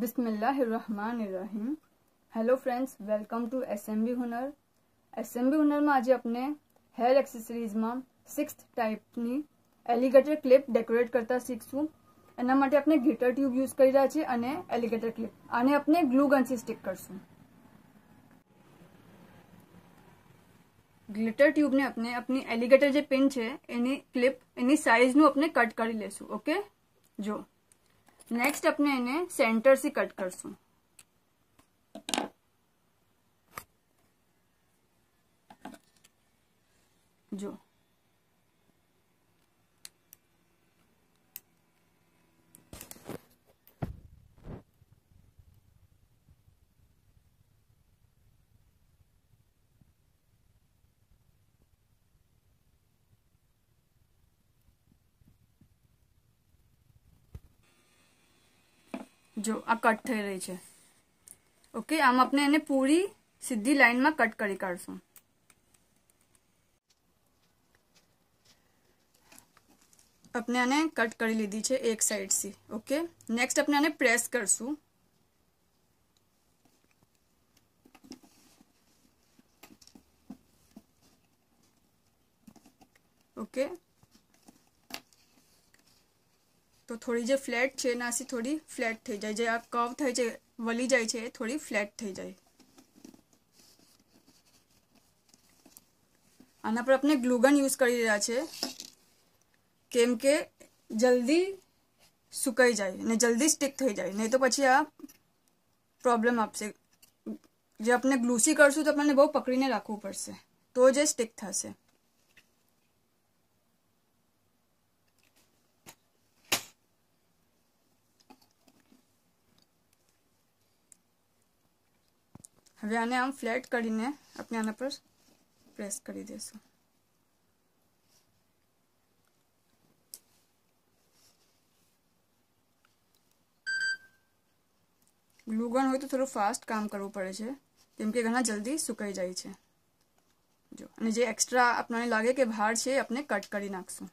बिस्मिल्लाहिर्रहमानिर्रहीम hello friends welcome to SMB Hunar SMB Hunar में आज अपने हेयर एक्सेसरीज में सिक्स टाइपनी एलिगेटर क्लिप डेकोरेट करता सीखसू एना अपने घीटर ट्यूब यूज कर रहा है एलिगेटर क्लिप आने अपने ग्लू गन से स्टीक करसू ग्लिटर ट्यूब ने अपने अपनी एलिगेटर जो पिन है क्लिप एनी साइज न अपने कट कर लेके जो नेक्स्ट अपने इन्हें सेंटर से कट करसू जो જો આ કટ થઈ રહી છે ઓકે આમ આપણે એને પૂરી સીધી લાઈનમાં કટ કરી કાઢશું આપણે આને કટ કરી લીધી છે એક સાઈડથી ઓકે નેક્સ્ટ આપણે આને પ્રેસ કરશું ઓકે તો થોડી જે ફ્લેટ છે નાસી થોડી ફ્લેટ થઈ જાય જે આ કવ થઈ જાય વલી જાય છે એ થોડી ફ્લેટ થઈ જાય આના પર આપણે ગ્લુગન યુઝ કરી રહ્યા છે કેમ કે જલ્દી સુકાઈ જાય ને જલ્દી સ્ટીક થઈ જાય નહીં તો પછી આ પ્રોબ્લેમ આપશે જે આપણે ગ્લુસી કરશું તો આપણને બહુ પકડીને રાખવું પડશે તો જે સ્ટીક થશે વેન એમ ફ્લેટ કરીને અપને આના પર પ્રેસ કરી દેસુ ग्लू ગન હોય તો થોડો ફાસ્ટ કામ કરવું પડે છે કેમ કે ઘણા જલ્દી સુકાઈ જાય છે જો અને જે એક્સ્ટ્રા અપને લાગે કે ભાર છે અપને કટ કરી નાખસુ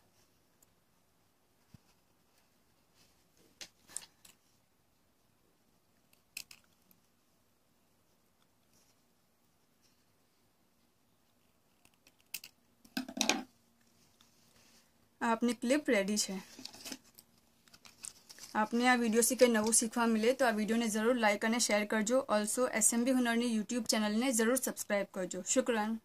आपने क्लिप रेडी है आपने आ वीडियो से कई नव सीखवा मिले तो आ वीडियो ने जरूर लाइक और शेयर करजो also S M B Hunar YouTube channel ने जरूर सब्सक्राइब करजो शुक्रिया